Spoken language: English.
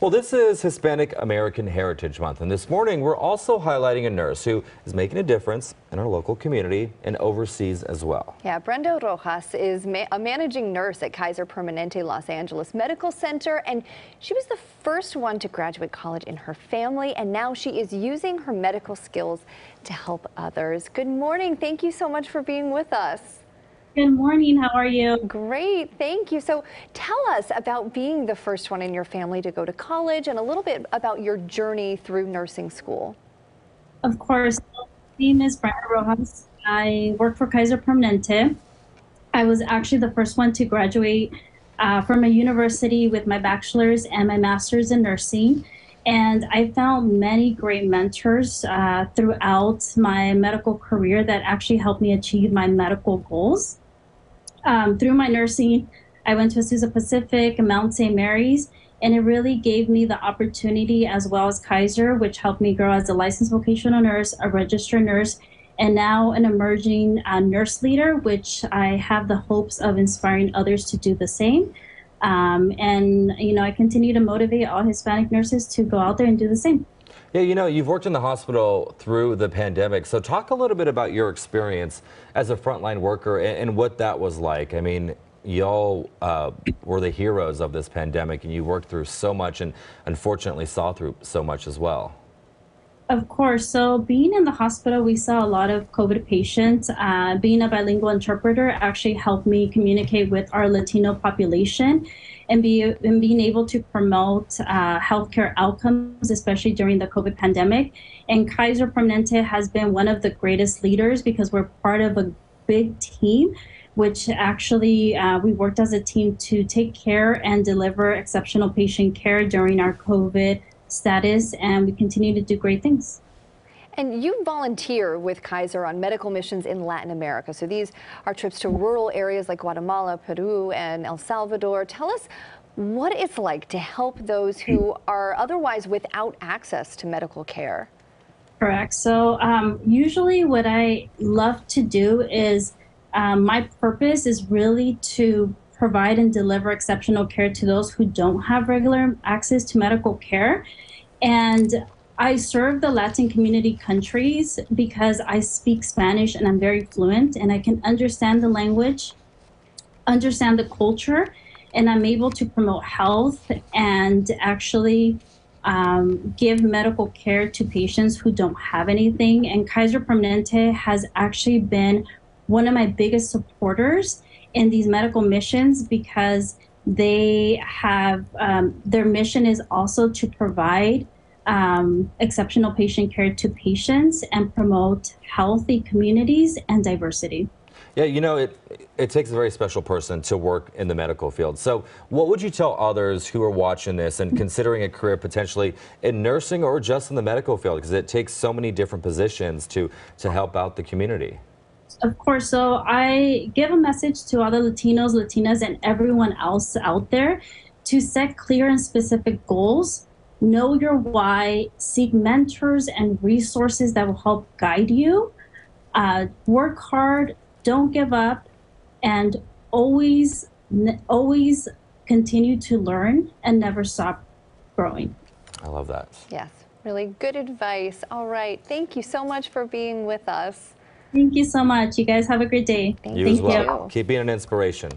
Well, this is Hispanic American Heritage Month, and this morning we're also highlighting a nurse who is making a difference in our local community and overseas as well. Yeah, Brenda Rojas is ma a managing nurse at Kaiser Permanente Los Angeles Medical Center, and she was the first one to graduate college in her family, and now she is using her medical skills to help others. Good morning. Thank you so much for being with us. Good morning. How are you? Great. Thank you. So tell us about being the first one in your family to go to college and a little bit about your journey through nursing school. Of course. My name is Brenda Rojas. I work for Kaiser Permanente. I was actually the first one to graduate uh, from a university with my bachelor's and my master's in nursing. And I found many great mentors uh, throughout my medical career that actually helped me achieve my medical goals. Um, through my nursing, I went to Azusa Pacific and Mount St. Mary's, and it really gave me the opportunity, as well as Kaiser, which helped me grow as a licensed vocational nurse, a registered nurse, and now an emerging uh, nurse leader, which I have the hopes of inspiring others to do the same. Um, and, you know, I continue to motivate all Hispanic nurses to go out there and do the same. Yeah, you know, you've worked in the hospital through the pandemic. So talk a little bit about your experience as a frontline worker and, and what that was like. I mean, y'all uh, were the heroes of this pandemic and you worked through so much and unfortunately saw through so much as well. Of course. So, being in the hospital, we saw a lot of COVID patients. Uh, being a bilingual interpreter actually helped me communicate with our Latino population and, be, and being able to promote uh, healthcare outcomes, especially during the COVID pandemic. And Kaiser Permanente has been one of the greatest leaders because we're part of a big team which actually uh, we worked as a team to take care and deliver exceptional patient care during our COVID status, and we continue to do great things. And you volunteer with Kaiser on medical missions in Latin America. So these are trips to rural areas like Guatemala, Peru, and El Salvador. Tell us what it's like to help those who are otherwise without access to medical care. Correct. So um, usually what I love to do is um, my purpose is really to provide and deliver exceptional care to those who don't have regular access to medical care. And I serve the Latin community countries because I speak Spanish and I'm very fluent and I can understand the language, understand the culture, and I'm able to promote health and actually um, give medical care to patients who don't have anything. And Kaiser Permanente has actually been one of my biggest supporters in these medical missions because they have um, their mission is also to provide um, exceptional patient care to patients and promote healthy communities and diversity. Yeah, you know, it it takes a very special person to work in the medical field. So, what would you tell others who are watching this and considering a career potentially in nursing or just in the medical field because it takes so many different positions to to help out the community? Of course. So I give a message to other Latinos, Latinas, and everyone else out there to set clear and specific goals. Know your why, seek mentors and resources that will help guide you. Uh, work hard, don't give up, and always, always continue to learn and never stop growing. I love that. Yes, really good advice. All right. Thank you so much for being with us. Thank you so much. You guys have a great day. Thank you. you. Keep being an inspiration.